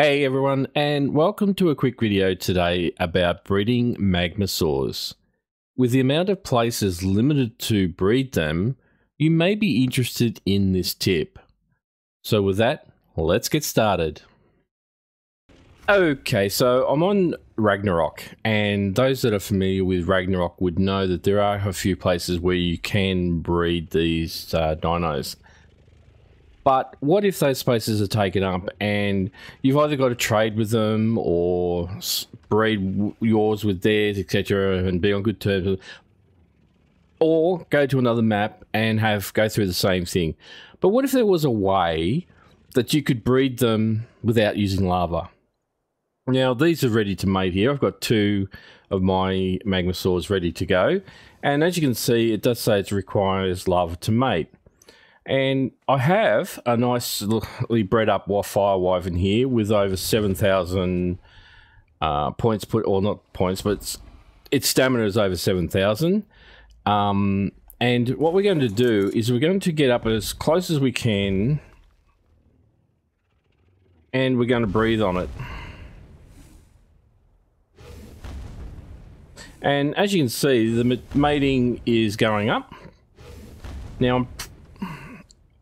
Hey everyone, and welcome to a quick video today about breeding magmasaurs. With the amount of places limited to breed them, you may be interested in this tip. So with that, let's get started. Okay, so I'm on Ragnarok, and those that are familiar with Ragnarok would know that there are a few places where you can breed these uh, dinos. But what if those spaces are taken up and you've either got to trade with them or breed yours with theirs, etc., and be on good terms, or go to another map and have go through the same thing. But what if there was a way that you could breed them without using lava? Now these are ready to mate here. I've got two of my magmasaurs ready to go, and as you can see, it does say it requires lava to mate. And I have a nicely bred up fire wyvern here with over 7,000 uh, points put, or not points, but its, its stamina is over 7,000. Um, and what we're going to do is we're going to get up as close as we can and we're going to breathe on it. And as you can see, the mating is going up. Now, I'm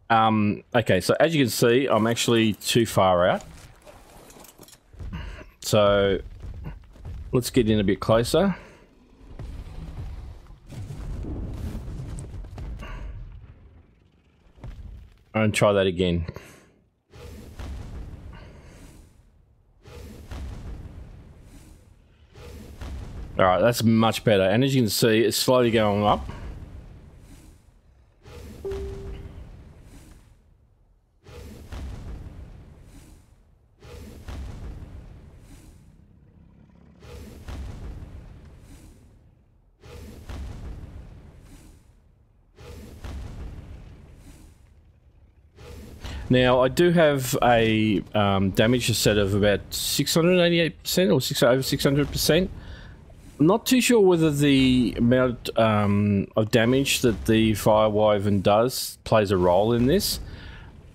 um, okay, so as you can see, I'm actually too far out. So let's get in a bit closer. And try that again. Alright, that's much better. And as you can see, it's slowly going up. Now, I do have a um, damage set of about 688% or six, over 600%. I'm not too sure whether the amount um, of damage that the Fire Wyvern does plays a role in this,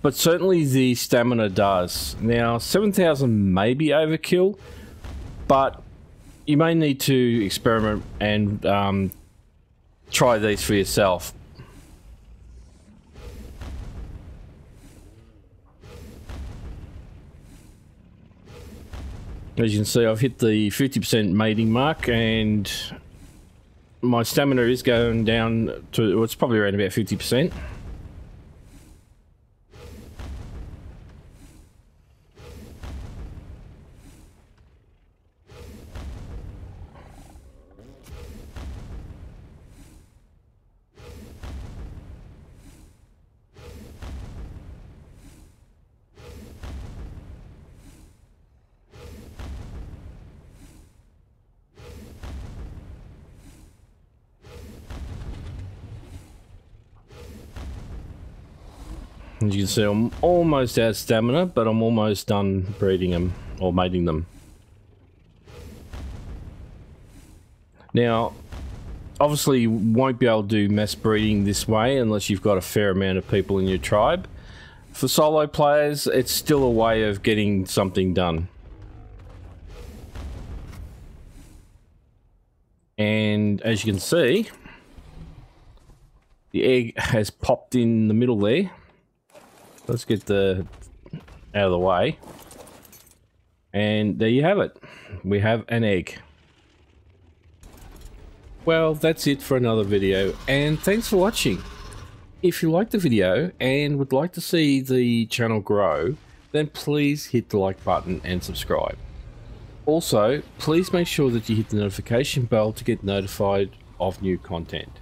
but certainly the stamina does. Now, 7,000 may be overkill, but you may need to experiment and um, try these for yourself. As you can see, I've hit the 50% mating mark and my stamina is going down to, well, it's probably around about 50%. As you can see, I'm almost out of stamina, but I'm almost done breeding them, or mating them. Now, obviously you won't be able to do mass breeding this way unless you've got a fair amount of people in your tribe. For solo players, it's still a way of getting something done. And as you can see, the egg has popped in the middle there. Let's get the out of the way. And there you have it. We have an egg. Well, that's it for another video, and thanks for watching. If you liked the video and would like to see the channel grow, then please hit the like button and subscribe. Also, please make sure that you hit the notification bell to get notified of new content.